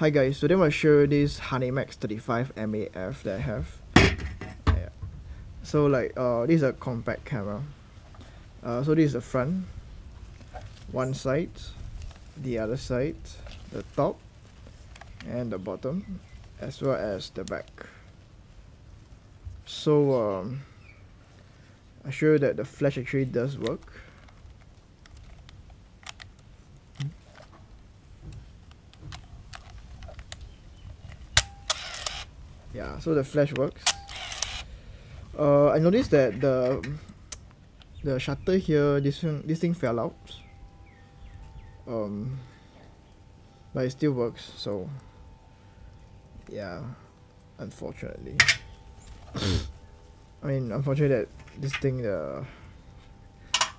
Hi guys, today I'm going to show you this Hanimex 35 MAF that I have. Yeah. So like, uh, this is a compact camera. Uh, so this is the front, one side, the other side, the top, and the bottom, as well as the back. So um, I show you that the flash actually does work. Yeah so the flash works. Uh, I noticed that the the shutter here this thing this thing fell out. Um but it still works so yeah unfortunately. I mean unfortunately that this thing uh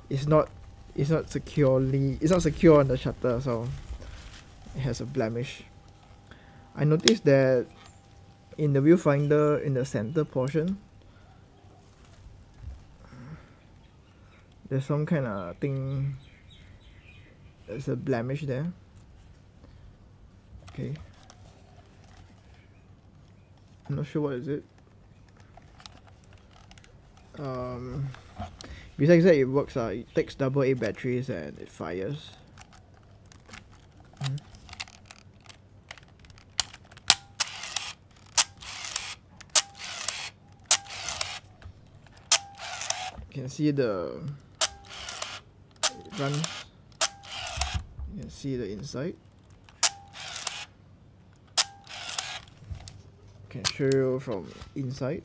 is not it's not securely it's not secure on the shutter so it has a blemish. I noticed that in the viewfinder in the center portion. There's some kind of thing there's a blemish there. Okay. I'm not sure what is it. Um besides that it works uh, it takes double A batteries and it fires. Mm -hmm. Can see the run. You can see the inside. Can show you from inside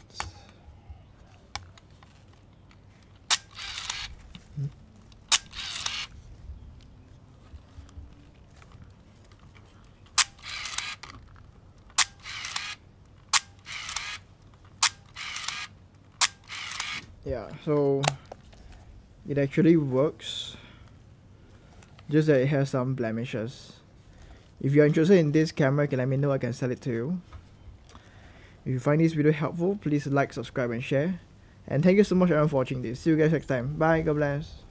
yeah so it actually works just that it has some blemishes. If you're interested in this camera can let me know I can sell it to you. If you find this video helpful please like subscribe and share. And thank you so much everyone for watching this. See you guys next time. Bye god bless